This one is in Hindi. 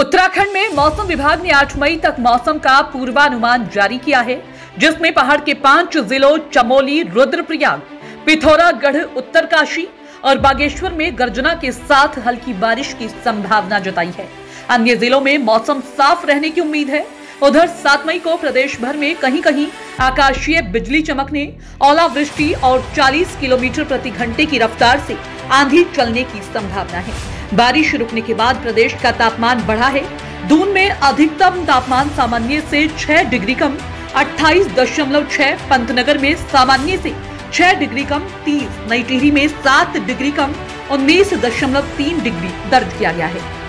उत्तराखंड में मौसम विभाग ने 8 मई तक मौसम का पूर्वानुमान जारी किया है, जिसमें पहाड़ के पाँच जिलों चमोली, रुद्रप्रयाग, पिथौरागढ़, उत्तरकाशी और बागेश्वर में गर्जना के साथ हल्की बारिश की संभावना जताई है। अन्य जिलों में मौसम साफ़ रहने की उम्मीद है। उधर 7 मई को प्रदेश भर में कहीं कहीं आकाशीय बिजली चमकने, ओलावृष्टि और 40 किलोमीटर प्रति घंटे की रफ्तार से आंधी चलने की संभावना है। बारिश रुकने के बाद प्रदेश का तापमान बढ़ा है। दून में अधिकतम तापमान सामान्य से 6 डिग्री कम 28.6 पंतनगर में सामान्य से 6 डिग्री कम 30 नई टिहरी में 7 डिग्री कम 19.3 डिग्री दर्ज किया गया है।